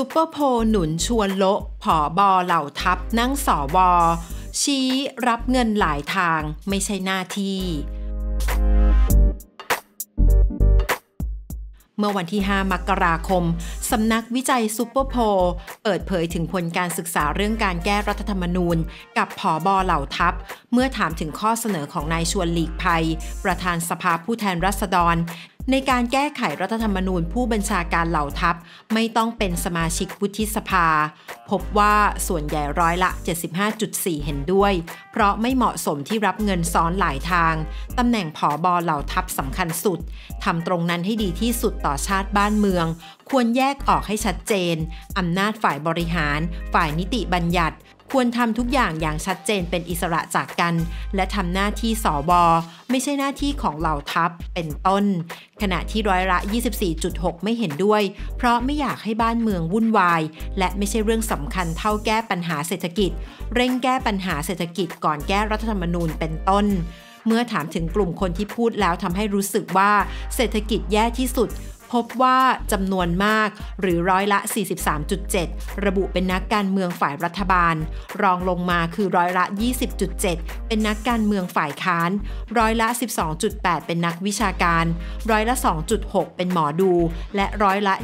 ซูเปอร์โพลหนุนชวนโละผอบอเหล่าทัพนั่งสอวอชี้รับเงินหลายทางไม่ใช่หน้าที่ เมื่อวันที่ 5 มกราคม สำนักวิจัยซูเปอร์โพลเปิดเผยถึงผลการศึกษาเรื่องการแก้รัฐธรรมนูญ กับผอบอเหล่าทัพ เมื่อถามถึงข้อเสนอของนายชวนหลีกภัย ประธานสภาผู้แทนราษฎร ในการแก้ไขรัฐธรรมนูญผู้บัญชาการเหล่าทัพ ไม่ต้องเป็นสมาชิกวุฒิสภา พบว่าส่วนใหญ่ร้อยละ 75.4 เห็นด้วย เพราะไม่เหมาะสมที่รับเงินซ้อนหลายทาง ตำแหน่งผอบอเหล่าทัพสำคัญสุดทำตรงนั้นให้ดีที่สุดต่อชาติบ้านเมือง ควรแยกออกให้ชัดเจนอำนาจฝ่ายบริหาร ฝ่ายนิติบัญญัติ ควรทำทุกอย่างอย่างชัดเจนเป็นอิสระจากกัน และทำหน้าที่สอบอไม่ใช่หน้าที่ของเหล่าทัพเป็นต้น ขณะที่ร้อยละ 24.6 ไม่เห็นด้วย เพราะไม่อยากให้บ้านเมืองวุ่นวาย และไม่ใช่เรื่องสำคัญเท่าแก้ปัญหาเศรษฐกิจ เร่งแก้ปัญหาเศรษฐกิจก่อนแก้รัฐธรรมนูญเป็นต้น เมื่อถามถึงกลุ่มคนที่พูดแล้วทำให้รู้สึกว่าเศรษฐกิจแย่ที่สุด พบว่าจำนวนมากหรือร้อยละ 43.7 ระบุเป็นนักการเมืองฝ่ายรัฐบาล รองลงมาคือร้อยละ 20.7 เป็นนักการเมืองฝ่ายค้าน ร้อยละ 12.8 เป็นนักวิชาการ ร้อยละ 2.6 เป็นหมอดู และร้อยละ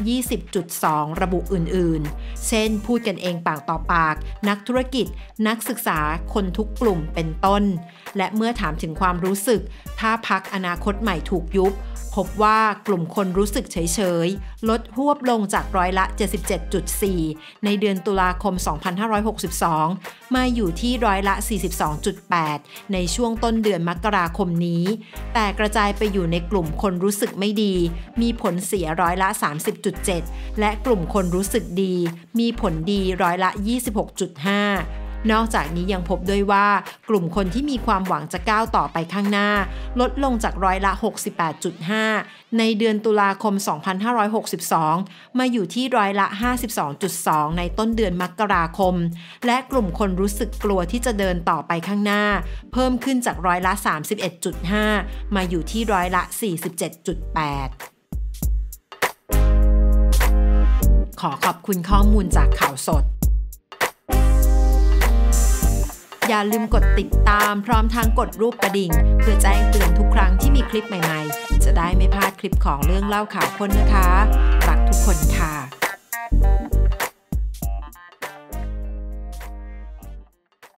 20.2 ระบุอื่นๆ เช่น พูดกันเองปากต่อปาก นักธุรกิจ นักศึกษา คนทุกกลุ่มเป็นต้น และเมื่อถามถึงความรู้สึก ถ้าพักอนาคตใหม่ถูกยุบ พบว่ากลุ่มคนรู้สึกเฉยๆ ลดหวบลงจากร้อยละ 77.4 ในเดือนตุลาคม 2562 มาอยู่ที่ร้อยละ 42.8 ในช่วงต้นเดือนมกราคมนี้ แต่กระจายไปอยู่ในกลุ่มคนรู้สึกไม่ดี มีผลเสียร้อยละ 30.7 และกลุ่มคนรู้สึกดี มีผลดีร้อยละ 26.5 นอกจากนี้ยังพบด้วยว่ากลุ่มคนที่มีความหวังจะก้าวต่อไปข้างหน้า ลดลงจากร้อยละ 68.5 ในเดือนตุลาคม 2562 มาอยู่ที่ร้อยละ 52.2 ในต้นเดือนมกราคม และกลุ่มคนรู้สึกกลัวที่จะเดินต่อไปข้างหน้า เพิ่มขึ้นจากร้อยละ 31.5 มาอยู่ที่ร้อยละ 47.8ขอขอบคุณข้อมูลจากข่าวสด อย่าลืมกดติดตามพร้อมทางกดรูปกระดิ่ง เพื่อแจ้งเตือนทุกครั้งที่มีคลิปใหม่ๆ จะได้ไม่พลาดคลิปของเรื่องเล่าข่าวคนนะคะ รักทุกคนค่ะ